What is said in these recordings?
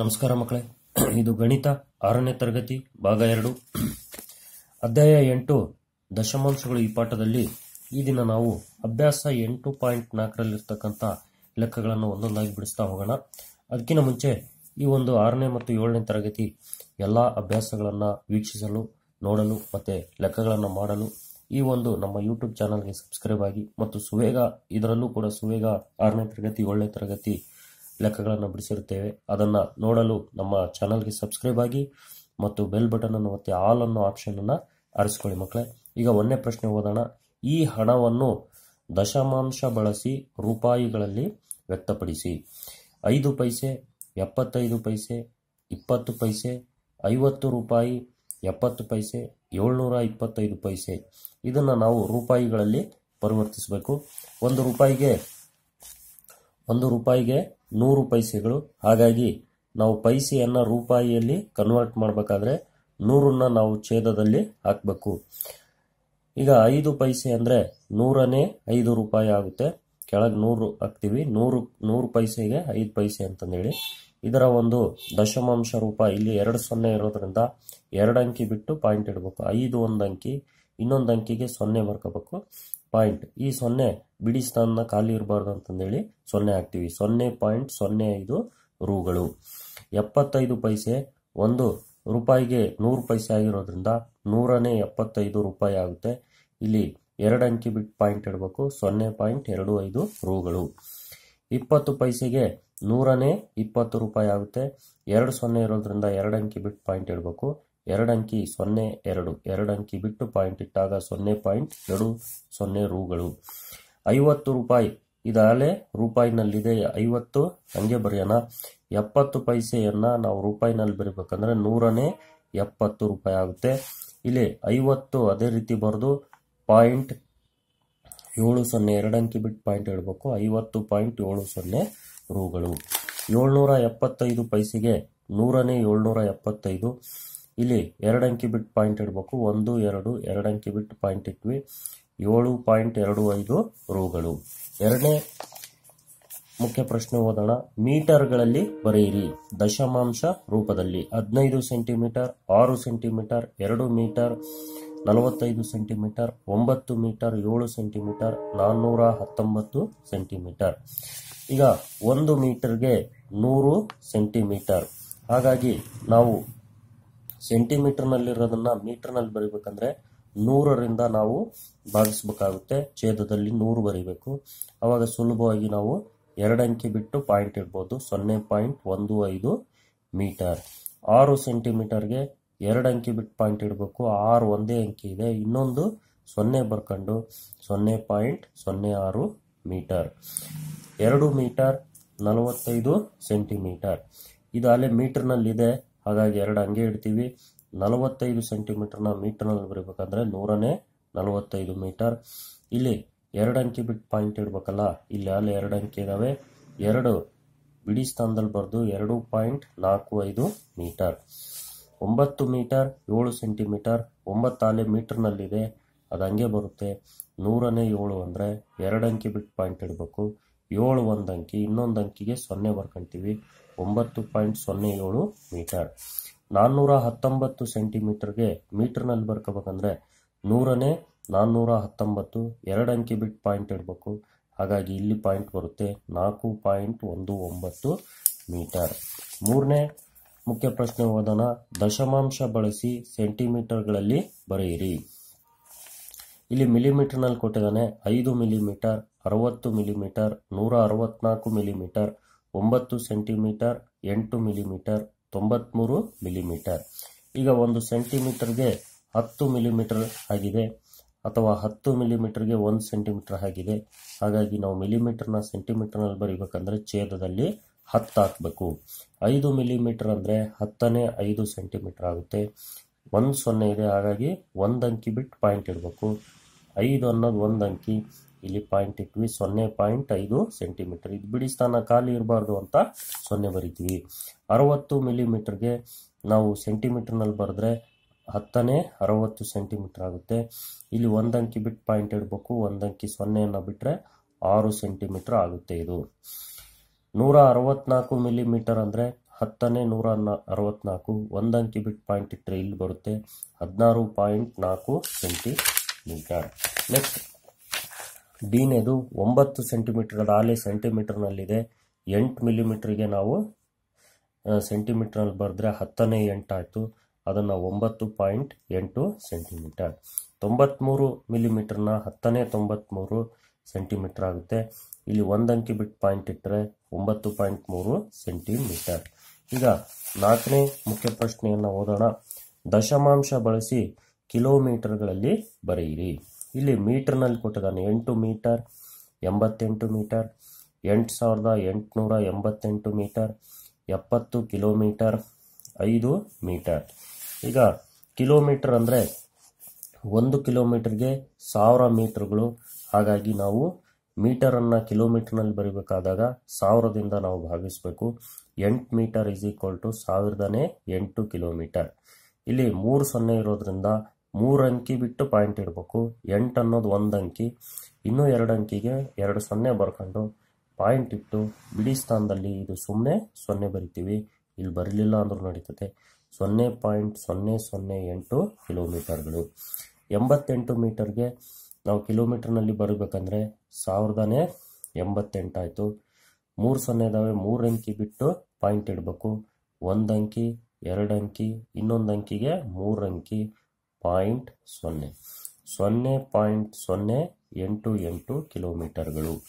ನಮಸ್ಕಾರ ಮಕ್ಕಳೇ. ಇದು ಗಣಿತ ಆರನೇ ತರಗತಿ, ಭಾಗ ಎರಡು. ಅಧ್ಯಾಯ ಎಂಟು, ದಶಮಾಂಶಗಳು ಈ ಪಾಠದಲ್ಲಿ ಈ ದಿನ ನಾವು ಅಭ್ಯಾಸ ಎಂಟು ಪಾಯಿಂಟ್ ನಾಲ್ಕರಲ್ಲಿರ್ತಕ್ಕಂಥ ಲೆಕ್ಕಗಳನ್ನು ಒಂದೊಂದಾಗಿ ಬಿಡಿಸ್ತಾ ಹೋಗೋಣ. ಅದಕ್ಕಿಂತ ಮುಂಚೆ ಈ ಒಂದು ಆರನೇ ಮತ್ತು ಏಳನೇ ತರಗತಿ ಎಲ್ಲ ಅಭ್ಯಾಸಗಳನ್ನು ವೀಕ್ಷಿಸಲು, ನೋಡಲು ಮತ್ತು ಲೆಕ್ಕಗಳನ್ನು ಮಾಡಲು ಈ ಒಂದು ನಮ್ಮ ಯೂಟ್ಯೂಬ್ ಚಾನಲ್ಗೆ ಸಬ್ಸ್ಕ್ರೈಬ್ ಆಗಿ ಮತ್ತು ಸುವೇಗ, ಇದರಲ್ಲೂ ಕೂಡ ಸುವೇಗ ಆರನೇ ತರಗತಿ, ಏಳನೇ ತರಗತಿ ಲೆಕ್ಕಗಳನ್ನು ಬಿಡಿಸಿರುತ್ತೇವೆ. ಅದನ್ನು ನೋಡಲು ನಮ್ಮ ಚಾನಲ್ಗೆ ಸಬ್ಸ್ಕ್ರೈಬ್ ಆಗಿ ಮತ್ತು ಬೆಲ್ ಬಟನ್ ಅನ್ನು ಮತ್ತೆ ಆಲ್ ಅನ್ನೋ ಆಪ್ಷನ್ ಅನ್ನು ಆರಿಸ್ಕೊಳ್ಳಿ ಮಕ್ಕಳೇ. ಈಗ ಒಂದನೇ ಪ್ರಶ್ನೆ ಓದೋಣ. ಈ ಹಣವನ್ನು ದಶಮಾಂಶ ಬಳಸಿ ರೂಪಾಯಿಗಳಲ್ಲಿ ವ್ಯಕ್ತಪಡಿಸಿ. ಐದು ಪೈಸೆ, ಎಪ್ಪತ್ತೈದು ಪೈಸೆ, ಇಪ್ಪತ್ತು ಪೈಸೆ, ಐವತ್ತು ರೂಪಾಯಿ, ಎಪ್ಪತ್ತು ಪೈಸೆ, ಏಳ್ನೂರ ಇಪ್ಪತ್ತೈದು ಪೈಸೆ. ಇದನ್ನು ನಾವು ರೂಪಾಯಿಗಳಲ್ಲಿ ಪರಿವರ್ತಿಸಬೇಕು. ಒಂದು ರೂಪಾಯಿಗೆ ಒಂದು ರೂಪಾಯಿಗೆ ನೂರು ಪೈಸೆಗಳು. ಹಾಗಾಗಿ ನಾವು ಪೈಸೆಯನ್ನು ರೂಪಾಯಿಯಲ್ಲಿ ಕನ್ವರ್ಟ್ ಮಾಡಬೇಕಾದ್ರೆ ನೂರನ್ನು ನಾವು ಛೇದದಲ್ಲಿ ಹಾಕಬೇಕು. ಈಗ ಐದು ಪೈಸೆ ಅಂದರೆ ನೂರನೇ ಐದು ರೂಪಾಯಿ ಆಗುತ್ತೆ. ಕೆಳಗೆ ನೂರು ಹಾಕ್ತೀವಿ. ನೂರು ನೂರು ಪೈಸೆಗೆ ಐದು ಪೈಸೆ ಅಂತಂದೇಳಿ. ಇದರ ಒಂದು ದಶಮಾಂಶ ರೂಪಾಯಿ ಇಲ್ಲಿ ಎರಡು ಸೊನ್ನೆ ಇರೋದ್ರಿಂದ ಎರಡು ಅಂಕಿ ಬಿಟ್ಟು ಪಾಯಿಂಟ್ ಇಡಬೇಕು. ಐದು ಒಂದು ಅಂಕಿ, ಇನ್ನೊಂದು ಅಂಕಿಗೆ ಸೊನ್ನೆ ಬರ್ಕೋಬೇಕು. ಪಾಯಿಂಟ್. ಈ ಸೊನ್ನೆ ಬಿಡಿ ಸ್ಥಾನ ಖಾಲಿ ಇರಬಾರ್ದು ಅಂತಂದೇಳಿ ಸೊನ್ನೆ ಹಾಕ್ತೀವಿ. ಸೊನ್ನೆ ಪಾಯಿಂಟ್, ಸೊನ್ನೆ ಐದು ರೂಗಳು. ಎಪ್ಪತ್ತೈದು ಪೈಸೆ, ಒಂದು ರೂಪಾಯಿಗೆ ನೂರು ಪೈಸೆ ಆಗಿರೋದ್ರಿಂದ ನೂರನೇ ಎಪ್ಪತ್ತೈದು ರೂಪಾಯಿ ಆಗುತ್ತೆ. ಇಲ್ಲಿ ಎರಡು ಅಂಕಿ ಬಿಟ್ಟು ಪಾಯಿಂಟ್ ಇಡಬೇಕು. ಸೊನ್ನೆ ಪಾಯಿಂಟ್, ಎರಡು ಐದು ರೂಗಳು. ಇಪ್ಪತ್ತು ಪೈಸೆಗೆ ನೂರನೇ ಇಪ್ಪತ್ತು ರೂಪಾಯಿ ಆಗುತ್ತೆ. ಎರಡು ಸೊನ್ನೆ ಇರೋದ್ರಿಂದ ಎರಡು ಅಂಕಿ ಬಿಟ್ಟು ಪಾಯಿಂಟ್ ಇಡಬೇಕು. ಎರಡು ಅಂಕಿ ಸೊನ್ನೆ ಎರಡು ಎರಡು ಅಂಕಿ ಬಿಟ್ಟು ಪಾಯಿಂಟ್ ಇಟ್ಟಾಗ ಸೊನ್ನೆ ಪಾಯಿಂಟ್ ಎರಡು ಸೊನ್ನೆ ರೂಗಳು. ಐವತ್ತು ರೂಪಾಯಿ. ಇದಾಗಲೇ ರೂಪಾಯಿನಲ್ಲಿದೆ ಐವತ್ತು. ಹಂಗೆ ಬರೆಯೋಣ. ಎಪ್ಪತ್ತು ಪೈಸೆಯನ್ನ ನಾವು ರೂಪಾಯಿನಲ್ಲಿ ಬರೀಬೇಕಂದ್ರೆ ನೂರನೇ ಎಪ್ಪತ್ತು ರೂಪಾಯಿ ಆಗುತ್ತೆ. ಇಲ್ಲಿ ಐವತ್ತು ಅದೇ ರೀತಿ ಬರೆದು ಪಾಯಿಂಟ್ ಏಳು ಸೊನ್ನೆ ಎರಡು ಅಂಕಿ ಬಿಟ್ಟು ಪಾಯಿಂಟ್ ಹೇಳಬೇಕು. ಐವತ್ತು ಪಾಯಿಂಟ್ ಏಳು ಸೊನ್ನೆ ರೂಗಳು. ಏಳ್ನೂರ ಎಪ್ಪತ್ತೈದು ಪೈಸೆಗೆ ನೂರನೇ ಏಳ್ನೂರ ಎಪ್ಪತ್ತೈದು. ಇಲ್ಲಿ ಎರಡು ಅಂಕಿ ಬಿಟ್ ಪಾಯಿಂಟ್ ಇಡಬೇಕು. ಒಂದು, ಎರಡು ಎರಡು ಅಂಕಿ ಬಿಟ್ ಪಾಯಿಂಟ್ ಇಟ್ವಿ. ಏಳು ಪಾಯಿಂಟ್ ಎರಡು ಐದು ರೂಗಳು. ಎರಡನೇ ಮುಖ್ಯ ಪ್ರಶ್ನೆ ಓದೋಣ. ಮೀಟರ್ಗಳಲ್ಲಿ ಬರೆಯಿರಿ. ದಶಮಾಂಶ ರೂಪದಲ್ಲಿ ಹದಿನೈದು ಸೆಂಟಿಮೀಟರ್, ಆರು ಸೆಂಟಿಮೀಟರ್, ಎರಡು ಮೀಟರ್, ನಲವತ್ತೈದು ಸೆಂಟಿಮೀಟರ್, ಒಂಬತ್ತು ಮೀಟರ್, ಏಳು ಸೆಂಟಿಮೀಟರ್, ನಾನ್ನೂರ ಹತ್ತೊಂಬತ್ತು ಸೆಂಟಿಮೀಟರ್. ಈಗ ಒಂದು ಮೀಟರ್ಗೆ ನೂರು ಸೆಂಟಿಮೀಟರ್. ಹಾಗಾಗಿ ನಾವು ಸೆಂಟಿಮೀಟರ್ನಲ್ಲಿರೋದನ್ನ ಮೀಟರ್ನಲ್ಲಿ ಬರಿಬೇಕಂದ್ರೆ ನೂರರಿಂದ ನಾವು ಭಾಗಿಸ್ಬೇಕಾಗುತ್ತೆ. ಛೇದದಲ್ಲಿ ನೂರು ಬರಿಬೇಕು. ಅವಾಗ ಸುಲಭವಾಗಿ ನಾವು ಎರಡು ಅಂಕಿ ಬಿಟ್ಟು ಪಾಯಿಂಟ್ ಇಡ್ಬೋದು. ಸೊನ್ನೆ ಪಾಯಿಂಟ್ ಒಂದು ಐದು ಮೀಟರ್. ಆರು ಸೆಂಟಿಮೀಟರ್ಗೆ ಎರಡು ಅಂಕಿ ಬಿಟ್ಟು ಪಾಯಿಂಟ್ ಇಡಬೇಕು. ಆರು ಒಂದೇ ಅಂಕಿ ಇದೆ. ಇನ್ನೊಂದು ಸೊನ್ನೆ ಬರ್ಕೊಂಡು ಸೊನ್ನೆ ಪಾಯಿಂಟ್ ಸೊನ್ನೆ ಆರು ಮೀಟರ್. ಎರಡು ಮೀಟರ್ ನಲವತ್ತೈದು ಸೆಂಟಿಮೀಟರ್. ಇದು ಅಲ್ಲೇ ಮೀಟರ್ನಲ್ಲಿದೆ. ಹಾಗಾಗಿ ಎರಡು ಹಂಗೆ ಇಡ್ತೀವಿ. ನಲವತ್ತೈದು ಸೆಂಟಿಮೀಟರ್ನ ಮೀಟರ್ನಲ್ಲಿ ಬರೀಬೇಕಂದ್ರೆ ನೂರನೇ ನಲವತ್ತೈದು ಮೀಟರ್. ಇಲ್ಲಿ ಎರಡು ಅಂಕಿ ಬಿಟ್ಟು ಪಾಯಿಂಟ್ ಇಡ್ಬೇಕಲ್ಲ, ಇಲ್ಲಿ ಅಲ್ಲಿ ಎರಡು ಅಂಕಿ ಇದ್ದಾವೆ ಎರಡು ಬಿಡಿ ಸ್ಥಾನದಲ್ಲಿ ಬರೆದು ಎರಡು ಪಾಯಿಂಟ್ ನಾಲ್ಕು ಐದು ಮೀಟರ್. ಒಂಬತ್ತು ಮೀಟರ್, ಏಳು ಸೆಂಟಿಮೀಟರ್ ಒಂಬತ್ತು ಆಲೆ ಮೀಟರ್ನಲ್ಲಿದೆ. ಅದು ಹಂಗೆ ಬರುತ್ತೆ. ನೂರನೇ ಏಳು ಅಂದರೆ ಎರಡು ಅಂಕಿ ಬಿಟ್ಟು ಪಾಯಿಂಟ್ ಇಡಬೇಕು. ಏಳು ಒಂದು ಅಂಕಿ, ಇನ್ನೊಂದು ಅಂಕಿಗೆ ಸೊನ್ನೆ ಬರ್ಕೊಂತೀವಿ. ಒಂಬತ್ತು ಪಾಯಿಂಟ್ ಸೊನ್ನೆ ಏಳು ಮೀಟರ್. ನಾನ್ನೂರ ಹತ್ತೊಂಬತ್ತು ಸೆಂಟಿಮೀಟರ್ಗೆ ಮೀಟರ್ನಲ್ಲಿ ಬರ್ಕೋಬೇಕಂದ್ರೆ ನೂರನೇ, ನಾನ್ನೂರ ಹತ್ತೊಂಬತ್ತು, ಎರಡು ಅಂಕಿ ಬಿಟ್ಟು ಪಾಯಿಂಟ್ ಇಡಬೇಕು. ಹಾಗಾಗಿ ಇಲ್ಲಿ ಪಾಯಿಂಟ್ ಬರುತ್ತೆ ನಾಲ್ಕು ಪಾಯಿಂಟ್ ಒಂದು ಒಂಬತ್ತು ಮೀಟರ್. ಮೂರನೇ ಮುಖ್ಯ ಪ್ರಶ್ನೆ ಓದೋಣ. ದಶಮಾಂಶ ಬಳಸಿ ಸೆಂಟಿಮೀಟರ್ಗಳಲ್ಲಿ ಬರೆಯಿರಿ. ಇಲ್ಲಿ ಮಿಲಿಮೀಟರ್ನಲ್ಲಿ ಕೊಟ್ಟಿದ್ದಾನೆ ಐದು ಮಿಲಿಮೀಟರ್. ಅರವತ್ತು ಮಿಲಿಮೀಟರ್, ನೂರ ಅರವತ್ನಾಲ್ಕು ಮಿಲಿಮೀಟರ್, ಒಂಬತ್ತು ಸೆಂಟಿಮೀಟರ್, ಎಂಟು ಮಿಲಿಮೀಟರ್ ತೊಂಬತ್ತ್ಮೂರು ಮಿಲಿಮೀಟರ್. ಈಗ ಒಂದು ಸೆಂಟಿಮೀಟರ್ಗೆ ಹತ್ತು ಮಿಲಿಮೀಟರ್ ಆಗಿದೆ ಅಥವಾ ಹತ್ತು ಮಿಲಿಮೀಟರ್ಗೆ ಒಂದು ಸೆಂಟಿಮೀಟರ್ ಆಗಿದೆ. ಹಾಗಾಗಿ ನಾವು ಮಿಲಿಮೀಟರ್ನ ಸೆಂಟಿಮೀಟರ್ನಲ್ಲಿ ಬರೀಬೇಕಂದ್ರೆ ಛೇದದಲ್ಲಿ ಹತ್ತು ಹಾಕಬೇಕು. ಐದು ಮಿಲಿಮೀಟರ್ ಅಂದರೆ ಹತ್ತನೇ ಐದು ಸೆಂಟಿಮೀಟರ್ ಆಗುತ್ತೆ. ಒಂದು ಸೊನ್ನೆ ಇದೆ, ಹಾಗಾಗಿ ಒಂದು ಅಂಕಿ ಬಿಟ್ಟು ಪಾಯಿಂಟ್ ಇಡಬೇಕು. ಐದು ಅನ್ನೋದು ಒಂದು ಅಂಕಿ ಇಲ್ಲಿ ಪಾಯಿಂಟ್ ಇಟ್ವಿ. ಸೊನ್ನೆ ಪಾಯಿಂಟ್ ಐದು ಸೆಂಟಿಮೀಟರ್. ಇದು ಬಿಡಿ ಸ್ಥಾನ ಖಾಲಿ ಇರಬಾರ್ದು ಅಂತ ಸೊನ್ನೆ ಬರಿತೀವಿ. ಅರವತ್ತು ಮಿಲಿಮೀಟರ್ಗೆ ನಾವು ಸೆಂಟಿಮೀಟರ್ನಲ್ಲಿ ಬರೆದ್ರೆ ಹತ್ತನೇ ಅರವತ್ತು ಸೆಂಟಿಮೀಟರ್ ಆಗುತ್ತೆ. ಇಲ್ಲಿ ಒಂದಂಕಿ ಬಿಟ್ಟು ಪಾಯಿಂಟ್ ಇಡಬೇಕು. ಒಂದಂಕಿ ಸೊನ್ನೆಯನ್ನು ಬಿಟ್ಟರೆ ಆರು ಸೆಂಟಿಮೀಟರ್ ಆಗುತ್ತೆ ಇದು. ನೂರ ಅರವತ್ನಾಲ್ಕು ಮಿಲಿಮೀಟರ್ ಅಂದರೆ ಹತ್ತನೇ ನೂರ ಅರವತ್ನಾಲ್ಕು. ಒಂದು ಅಂಕಿ ಬಿಟ್ಟು ಪಾಯಿಂಟ್ ಇಟ್ಟರೆ ಇಲ್ಲಿ ಬರುತ್ತೆ ಹದಿನಾರು ಪಾಯಿಂಟ್ ನಾಲ್ಕು ಸೆಂಟಿಮೀಟರ್. ನೆಕ್ಸ್ಟ್ ಡಿನೇದು ಒಂಬತ್ತು ಸೆಂಟಿಮೀಟರ್ ಆಲೆ ಸೆಂಟಿಮೀಟರ್ನಲ್ಲಿದೆ. ಎಂಟು ಮಿಲಿಮೀಟ್ರಿಗೆ ನಾವು ಸೆಂಟಿಮೀಟ್ರಲ್ಲಿ ಬರೆದ್ರೆ ಹತ್ತನೇ ಎಂಟಾಯಿತು. ಅದನ್ನು ಒಂಬತ್ತು ಪಾಯಿಂಟ್ ಎಂಟು ಸೆಂಟಿಮೀಟರ್. ತೊಂಬತ್ತ್ಮೂರು ಮಿಲಿಮೀಟ್ರನ್ನ ಹತ್ತನೇ ತೊಂಬತ್ತ್ಮೂರು ಸೆಂಟಿಮೀಟರ್ ಆಗುತ್ತೆ. ಇಲ್ಲಿ ಒಂದು ಅಂಕಿ ಬಿಟ್ಟು ಪಾಯಿಂಟ್ ಇಟ್ಟರೆ ಒಂಬತ್ತು ಪಾಯಿಂಟ್ ಮೂರು ಸೆಂಟಿಮೀಟರ್. ಈಗ ನಾಲ್ಕನೇ ಮುಖ್ಯ ಪ್ರಶ್ನೆಯನ್ನು ಓದೋಣ. ದಶಮಾಂಶ ಬಳಸಿ ಕಿಲೋಮೀಟರ್ಗಳಲ್ಲಿ ಬರೆಯಿರಿ. ಇಲ್ಲಿ ಮೀಟರ್ನಲ್ಲಿ ಕೊಟ್ಟಿದ್ದಾನೆ. ಎಂಟು ಮೀಟರ್ ಎಂಬತ್ತೆಂಟು ಮೀಟರ್ ಎಂಟು ಸಾವಿರದ ಎಂಟುನೂರ ಎಂಬತ್ತೆಂಟು ಮೀಟರ್ ಎಪ್ಪತ್ತು ಕಿಲೋಮೀಟರ್ ಐದು ಮೀಟರ್ ಈಗ ಕಿಲೋಮೀಟರ್ ಅಂದರೆ ಒಂದು ಕಿಲೋಮೀಟರ್ಗೆ ಸಾವಿರ ಮೀಟರ್ಗಳು ಹಾಗಾಗಿ ನಾವು ಮೀಟರನ್ನು ಕಿಲೋಮೀಟರ್ನಲ್ಲಿ ಬರೀಬೇಕಾದಾಗ ಸಾವಿರದಿಂದ ನಾವು ಭಾಗಿಸಬೇಕು. ಎಂಟು ಮೀಟರ್ ಈಸ್ ಈಕ್ವಲ್ ಟು ಸಾವಿರದನೇ ಎಂಟು ಕಿಲೋಮೀಟರ್ ಇಲ್ಲಿ ಮೂರು ಸೊನ್ನೆ ಇರೋದ್ರಿಂದ ಮೂರು ಅಂಕಿ ಬಿಟ್ಟು ಪಾಯಿಂಟ್ ಇಡಬೇಕು. ಎಂಟು ಅನ್ನೋದು ಒಂದು ಅಂಕಿ ಇನ್ನೂ ಎರಡು ಅಂಕಿಗೆ ಎರಡು ಸೊನ್ನೆ ಬರ್ಕೊಂಡು ಪಾಯಿಂಟ್ ಇಟ್ಟು ಬಿಡಿ ಸ್ಥಾನದಲ್ಲಿ ಇದು ಸುಮ್ಮನೆ ಸೊನ್ನೆ ಬರಿತೀವಿ. ಇಲ್ಲಿ ಬರಲಿಲ್ಲ ಅಂದ್ರೂ ನಡೀತದೆ. ಸೊನ್ನೆ ಪಾಯಿಂಟ್ ಸೊನ್ನೆ ಸೊನ್ನೆ ಎಂಟು ಕಿಲೋಮೀಟರ್ಗಳು. ಎಂಬತ್ತೆಂಟು ಮೀಟರ್ಗೆ ನಾವು ಕಿಲೋಮೀಟರ್ನಲ್ಲಿ ಬರಬೇಕಂದ್ರೆ ಸಾವಿರದನೇ ಎಂಬತ್ತೆಂಟಾಯಿತು ಮೂರು ಸೊನ್ನೆ ಇದ್ದಾವೆ ಮೂರು ಅಂಕಿ ಬಿಟ್ಟು ಪಾಯಿಂಟ್ ಇಡಬೇಕು. ಒಂದು ಅಂಕಿ ಎರಡು ಅಂಕಿ ಇನ್ನೊಂದು ಅಂಕಿಗೆ ಮೂರು ಅಂಕಿ ಪಾಯಿಂಟ್ ಸೊನ್ನೆ. ಸೊನ್ನೆ ಪಾಯಿಂಟ್ ಸೊನ್ನೆ ಎಂಟು ಎಂಟು ಕಿಲೋಮೀಟರ್ಗಳು.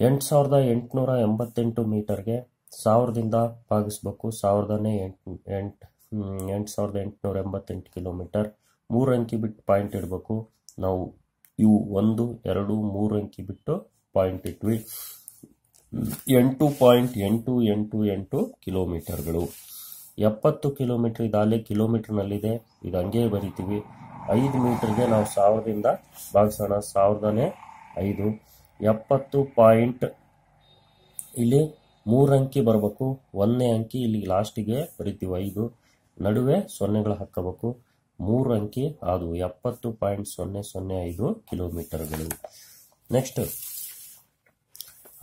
ಎಂಟು ಸಾವಿರದ ಎಂಟುನೂರ ಎಂಬತ್ತೆಂಟು ಮೀಟರ್ಗೆ ಸಾವಿರದಿಂದ ಭಾಗಿಸ್ಬೇಕು. ಸಾವಿರದನೇ ಎಂಟು ಎಂಟು ಎಂಟು ಸಾವಿರದ ಎಂಟುನೂರ ಎಂಬತ್ತೆಂಟು ಕಿಲೋಮೀಟರ್. ಮೂರು ಅಂಕಿ ಬಿಟ್ಟು ಪಾಯಿಂಟ್ ಇಡಬೇಕು. ನಾವು ಇವು ಒಂದು, ಎರಡು, ಮೂರು ಅಂಕಿ ಬಿಟ್ಟು ಪಾಯಿಂಟ್ ಇಟ್ವಿ. ಎಂಟು ಪಾಯಿಂಟ್ ಎಂಟು ಎಂಟು ಎಂಟು ಕಿಲೋಮೀಟರ್ಗಳು. ಎಪ್ಪತ್ತು ಕಿಲೋಮೀಟರ್ ಇದಾಲೆ ಕಿಲೋಮೀಟ್ರ್ನಲ್ಲಿದೆ. ಇದು ಹಂಗೆ ಬರಿತೀವಿ. ಐದು ಮೀಟರ್ಗೆ ನಾವು ಸಾವಿರದಿಂದ ಭಾಗಿಸೋಣ. ಸಾವಿರದನೇ ಐದು. ಎಪ್ಪತ್ತು ಪಾಯಿಂಟ್ ಇಲ್ಲಿ ಮೂರು ಅಂಕಿ ಬರಬೇಕು. ಒಂದನೇ ಅಂಕಿ ಇಲ್ಲಿ ಲಾಸ್ಟಿಗೆ ಬರಿತೀವಿ ಐದು. ನಡುವೆ ಸೊನ್ನೆಗಳು ಹಾಕಬೇಕು. ಮೂರು ಅಂಕಿ ಅದು ಎಪ್ಪತ್ತು ಪಾಯಿಂಟ್ ಸೊನ್ನೆ ಸೊನ್ನೆ ಐದು ಕಿಲೋಮೀಟರ್ಗಳು. ನೆಕ್ಸ್ಟ್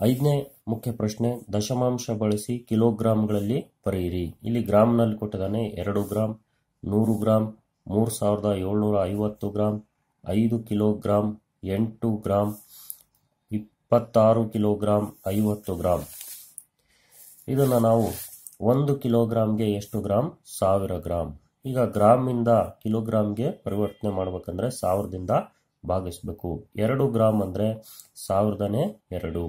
ಐದನೇ ಮುಖ್ಯ ಪ್ರಶ್ನೆ, ದಶಮಾಂಶ ಬಳಸಿ ಕಿಲೋಗ್ರಾಂಗಳಲ್ಲಿ ಬರೆಯಿರಿ. ಇಲ್ಲಿ ಗ್ರಾಮ್ನಲ್ಲಿ ಕೊಟ್ಟಿದ್ದಾನೆ ಎರಡು ಗ್ರಾಮ್ ನೂರು ಗ್ರಾಮ್ ಮೂರು ಸಾವಿರದ ಏಳ್ನೂರ ಐವತ್ತು ಗ್ರಾಮ್ ಐದು ಕಿಲೋಗ್ರಾಮ್ ಎಂಟು ಗ್ರಾಮ್ ಇಪ್ಪತ್ತಾರು ಕಿಲೋಗ್ರಾಮ್ ಐವತ್ತು ಗ್ರಾಮ್ ಇದನ್ನು ನಾವು ಒಂದು ಕಿಲೋಗ್ರಾಮ್ಗೆ ಎಷ್ಟು ಗ್ರಾಮ್ ಸಾವಿರ ಗ್ರಾಮ್ ಈಗ ಗ್ರಾಮಿಂದ ಕಿಲೋಗ್ರಾಮ್ಗೆ ಪರಿವರ್ತನೆ ಮಾಡಬೇಕಂದ್ರೆ ಸಾವಿರದಿಂದ ಭಾಗಿಸ್ಬೇಕು. ಎರಡು ಗ್ರಾಮ್ ಅಂದರೆ ಸಾವಿರದನೇ ಎರಡು.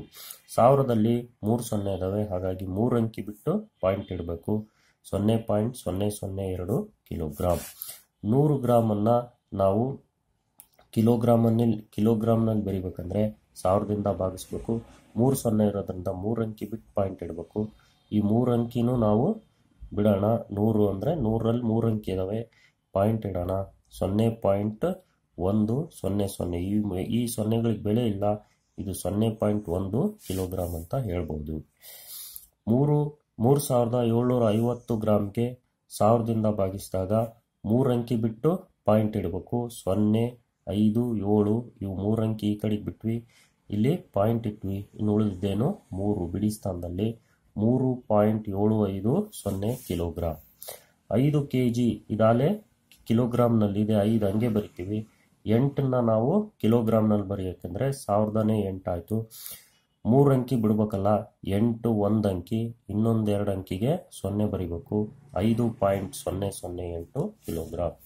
ಸಾವಿರದಲ್ಲಿ ಮೂರು ಸೊನ್ನೆ ಇದ್ದಾವೆ ಹಾಗಾಗಿ ಮೂರು ಅಂಕಿ ಬಿಟ್ಟು ಪಾಯಿಂಟ್ ಇಡಬೇಕು. ಸೊನ್ನೆ ಪಾಯಿಂಟ್ ಸೊನ್ನೆ ಸೊನ್ನೆ ಎರಡು ಕಿಲೋಗ್ರಾಮ್ ನೂರು ಗ್ರಾಮನ್ನು ನಾವು ಕಿಲೋಗ್ರಾಮಲ್ಲಿ ಕಿಲೋಗ್ರಾಮ್ನಲ್ಲಿ ಬರಿಬೇಕಂದ್ರೆ ಸಾವಿರದಿಂದ ಭಾಗಿಸ್ಬೇಕು. ಮೂರು ಸೊನ್ನೆ ಇರೋದ್ರಿಂದ ಮೂರು ಅಂಕಿ ಬಿಟ್ಟು ಪಾಯಿಂಟ್ ಇಡಬೇಕು. ಈ ಮೂರು ಅಂಕಿನೂ ನಾವು ಬಿಡೋಣ. ನೂರು ಅಂದರೆ ನೂರಲ್ಲಿ ಮೂರು ಅಂಕಿ ಇದ್ದಾವೆ ಪಾಯಿಂಟ್ ಇಡೋಣ. ಸೊನ್ನೆ ಪಾಯಿಂಟ್ ಒಂದು, ಸೊನ್ನೆ ಸೊನ್ನೆ. ಈ ಈ ಸೊನ್ನೆಗಳಿಗೆ ಬೆಲೆ ಇಲ್ಲ. ಇದು ಸೊನ್ನೆ ಪಾಯಿಂಟ್ ಒಂದು ಕಿಲೋಗ್ರಾಮ್ ಅಂತ ಹೇಳ್ಬೋದು. ಮೂರು ಮೂರು ಸಾವಿರದ ಏಳ್ನೂರ ಐವತ್ತು ಗ್ರಾಮ್ಗೆ ಸಾವಿರದಿಂದ ಭಾಗಿಸಿದಾಗ ಮೂರು ಅಂಕಿ ಬಿಟ್ಟು ಪಾಯಿಂಟ್ ಇಡಬೇಕು. ಸೊನ್ನೆ, ಐದು, ಏಳು, ಇವು ಮೂರಂಕಿ ಈ ಕಡೆಗೆ ಬಿಟ್ವಿ. ಇಲ್ಲಿ ಪಾಯಿಂಟ್ ಇಟ್ವಿ. ಇನ್ನು ಉಳಿದಿದ್ದೇನು? ಮೂರು. ಬಿಡಿ ಸ್ಥಾನದಲ್ಲಿ ಮೂರು ಪಾಯಿಂಟ್ ಏಳು ಐದು ಸೊನ್ನೆ ಕಿಲೋಗ್ರಾಮ್ ಐದು ಕೆ ಜಿ ಇದಾಲೆ ಕಿಲೋಗ್ರಾಮ್ನಲ್ಲಿದೆ ಐದು ಹಂಗೆ ಬರಿತೀವಿ. ಎಂಟನ್ನ ನಾವು ಕಿಲೋಗ್ರಾಮ್ನಲ್ಲಿ ಬರೆಯೋಕೆಂದರೆ ಸಾವಿರದನೇ ಎಂಟಾಯಿತು. ಮೂರು ಅಂಕಿ ಬಿಡಬೇಕಲ್ಲ, ಎಂಟು ಒಂದು ಅಂಕಿ, ಇನ್ನೊಂದು ಎರಡು ಅಂಕಿಗೆ ಸೊನ್ನೆ ಬರಿಬೇಕು. ಐದು ಪಾಯಿಂಟ್ ಸೊನ್ನೆ ಸೊನ್ನೆ ಎಂಟು ಕಿಲೋಗ್ರಾಮ್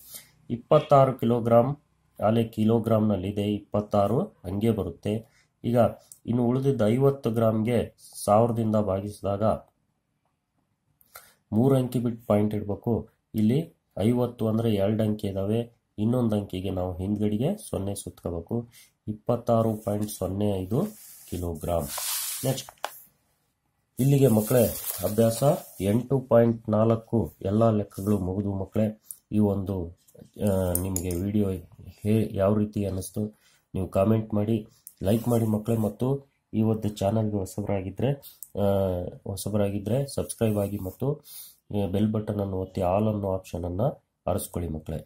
ಇಪ್ಪತ್ತಾರು ಕಿಲೋಗ್ರಾಮ್ ಅಲೆ ಕಿಲೋಗ್ರಾಮ್ನಲ್ಲಿದೆ ಇಪ್ಪತ್ತಾರು ಹಂಗೆ ಬರುತ್ತೆ. ಈಗ ಇನ್ನು ಉಳಿದಿದ್ದ ಐವತ್ತು ಗ್ರಾಮ್ಗೆ ಸಾವಿರದಿಂದ ಭಾಗಿಸಿದಾಗ ಮೂರು ಅಂಕಿ ಬಿಟ್ಟು ಪಾಯಿಂಟ್ ಇಡಬೇಕು. ಇಲ್ಲಿ ಐವತ್ತು ಅಂದರೆ ಎರಡು ಅಂಕಿ ಇದ್ದಾವೆ ಇನ್ನೊಂದು ಅಂಕಿಗೆ ನಾವು ಹಿಂದ್ಗಡೆಗೆ ಸೊನ್ನೆ ಸುತ್ಕೋಬೇಕು. ಇಪ್ಪತ್ತಾರು ಪಾಯಿಂಟ್ ಸೊನ್ನೆ ಐದು ಕಿಲೋಗ್ರಾಮ್ ನೆಕ್ಸ್ಟ್ ಇಲ್ಲಿಗೆ ಮಕ್ಕಳೇ ಅಭ್ಯಾಸ ಎಂಟು ಪಾಯಿಂಟ್ ನಾಲ್ಕು ಎಲ್ಲ ಲೆಕ್ಕಗಳು ಮುಗಿದು ಮಕ್ಕಳೇ ಈ ಒಂದು ನಿಮಗೆ ವಿಡಿಯೋ ಹೇ, ಯಾವ ರೀತಿ ಅನ್ನಿಸ್ತು ನೀವು ಕಾಮೆಂಟ್ ಮಾಡಿ, ಲೈಕ್ ಮಾಡಿ ಮಕ್ಕಳೇ ಮತ್ತು ಈ ಒಂದು ಚಾನಲ್ಗೆ ಹೊಸಬರಾಗಿದ್ದರೆ ಹೊಸಬರಾಗಿದ್ದರೆ ಸಬ್ಸ್ಕ್ರೈಬ್ ಆಗಿ ಮತ್ತು ಬೆಲ್ ಬಟನನ್ನು ಒತ್ತಿ, ಆಲ್ ಅನ್ನೋ ಆಪ್ಷನನ್ನು ಆರಿಸ್ಕೊಳ್ಳಿ ಮಕ್ಕಳೇ